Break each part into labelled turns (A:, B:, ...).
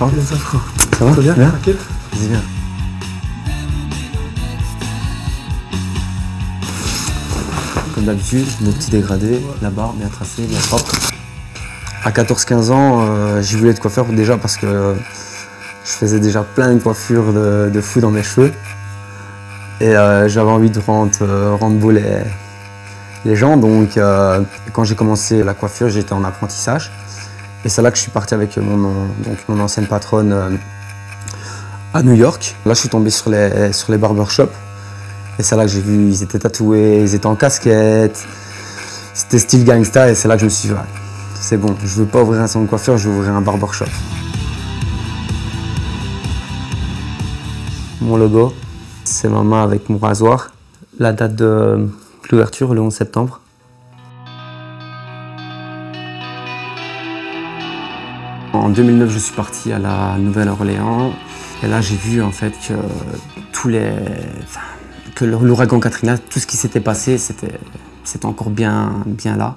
A: forme
B: Les afro.
A: Ça va
B: Très bien, tranquille.
A: Vas-y, viens. Comme d'habitude, nos petits dégradés, la barre bien tracée, bien propre. À 14-15 ans, euh, j'ai voulu être coiffeur déjà parce que je faisais déjà plein de coiffures de, de fou dans mes cheveux. Et euh, j'avais envie de rendre, euh, rendre beau les, les gens. Donc euh, quand j'ai commencé la coiffure, j'étais en apprentissage. Et c'est là que je suis parti avec mon, mon ancienne patronne euh, à New York. Là, je suis tombé sur les, sur les barbershops. Et c'est là que j'ai vu, ils étaient tatoués, ils étaient en casquette. C'était style gangsta et c'est là que je me suis dit, c'est bon, je veux pas ouvrir un salon de coiffure, je veux ouvrir un barbershop. Mon logo, c'est ma main avec mon rasoir. La date de l'ouverture, le 11 septembre. En 2009, je suis parti à la Nouvelle-Orléans. Et là, j'ai vu en fait que tous les, que l'ouragan Katrina, tout ce qui s'était passé, c'était, encore bien, bien là.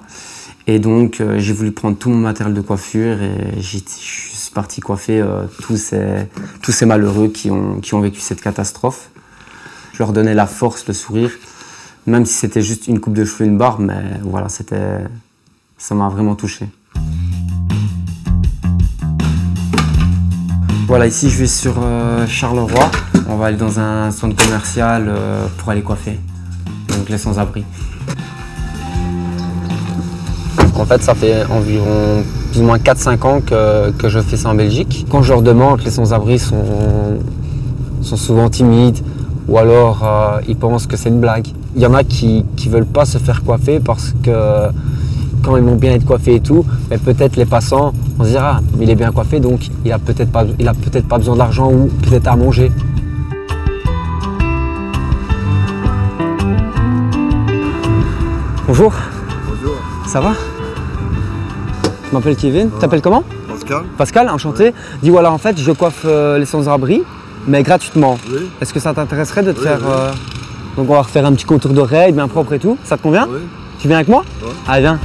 A: Et donc, euh, j'ai voulu prendre tout mon matériel de coiffure et je suis parti coiffer euh, tous, ces, tous ces malheureux qui ont, qui ont vécu cette catastrophe. Je leur donnais la force, le sourire, même si c'était juste une coupe de cheveux, une barbe, mais voilà, c'était, ça m'a vraiment touché. Voilà, ici je vais sur euh, Charleroi. On va aller dans un centre commercial euh, pour aller coiffer. Donc les sans-abri. En fait, ça fait environ plus ou moins 4-5 ans que, je fais ça en Belgique. Quand je leur demande, les sans-abri sont, sont souvent timides ou alors euh, ils pensent que c'est une blague. Il y en a qui ne veulent pas se faire coiffer parce que quand ils vont bien être coiffés et tout, mais peut-être les passants, on se dira, ah, mais il est bien coiffé, donc il a peut-être pas, il a peut-être pas besoin d'argent ou peut-être à manger. Bonjour,
C: Bonjour,
A: ça va? Je m'appelle Kevin. Tu t'appelles comment?
C: Pascal
A: Pascal, enchanté. Dis voilà, en fait, je coiffe euh, les sans-abri, mais gratuitement.
C: Oui.
A: Est-ce que ça t'intéresserait de te
C: Oui,
A: faire.
C: oui.
A: euh, Donc, on va refaire un petit contour d'oreille bien propre et tout. Ça te convient? Tu viens avec moi?
C: Ouais.
A: Allez, viens.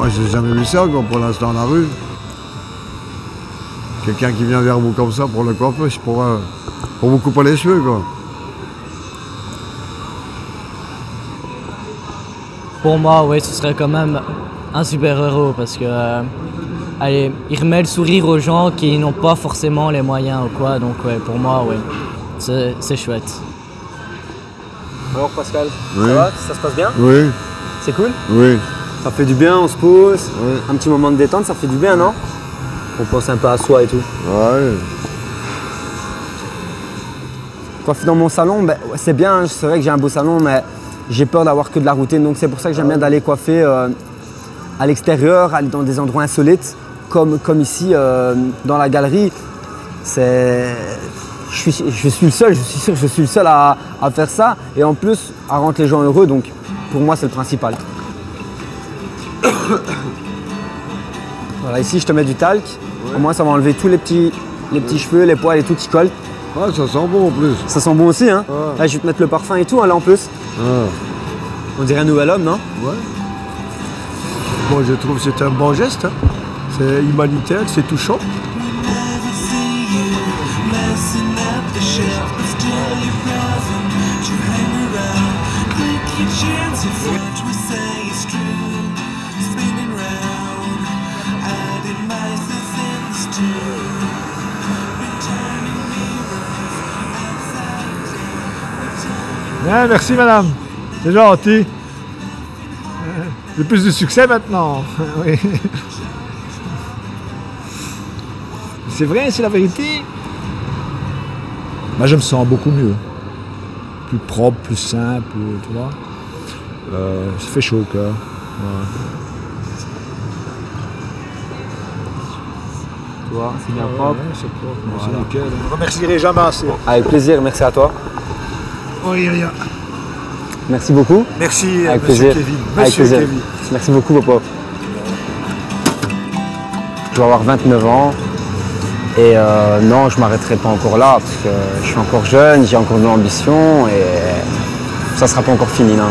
C: Moi, j'ai jamais vu ça, quoi, pour l'instant, dans la rue. Quelqu'un qui vient vers vous comme ça pour le coiffer, c'est pour, euh, pour vous couper les cheveux, quoi.
D: Pour moi, oui, ce serait quand même un super-héros parce que, euh, allez, il remet le sourire aux gens qui n'ont pas forcément les moyens ou quoi. Donc, ouais, pour moi, oui, c'est c'est chouette.
A: Alors, Pascal,
C: Oui.
A: ça va? Ça se passe bien?
C: Oui,
A: C'est cool?
C: Oui.
A: Ça fait du bien, on se.
C: Oui.
A: Un petit moment de détente, ça fait du bien, non? On pense un peu à soi et tout.
C: Ouais.
A: Coiffer dans mon salon, ben, c'est bien, c'est vrai que j'ai un beau salon, mais j'ai peur d'avoir que de la routine. Donc c'est pour ça que j'aime bien d'aller coiffer euh, à l'extérieur, aller dans des endroits insolites, comme, comme ici euh, dans la galerie. C'est. Je suis, je suis le seul, je suis sûr que je suis le seul à, à faire ça et en plus à rendre les gens heureux. Donc pour moi, c'est le principal. Voilà, ici je te mets du talc. Au moins, ça va enlever tous les petits, les petits cheveux, les poils et tout qui collent.
C: Ah, ça sent bon en plus.
A: Ça sent bon aussi, hein
C: Ouais.
A: Là, je vais te mettre le parfum et tout, hein, là en plus.
C: Ah,
A: On dirait un nouvel homme, non
C: ouais.
B: Bon, je trouve que c'est un bon geste. hein. C'est humanitaire, c'est touchant. Bien, merci madame. C'est gentil. Euh, J'ai plus de succès maintenant. Oui. C'est vrai, c'est la vérité. Moi, je me sens beaucoup mieux. Plus propre, plus simple, tu vois. Euh, ça fait chaud au cœur.
A: Tu vois, c'est bien propre.
B: c'est propre. C'est nickel. Je remercierai jamais assez.
A: Avec plaisir, merci à toi.
B: Oui, rien.
A: Merci beaucoup.
B: Merci,
A: Avec
B: monsieur
A: plaisir.
B: Kevin.
A: Avec
B: Monsieur
A: plaisir.
B: Kevin.
A: Merci beaucoup, papa. Je vais avoir 29 ans. Et euh, non, je m'arrêterai pas encore là, parce que je suis encore jeune, j'ai encore de l'ambition et ça sera pas encore fini. Non.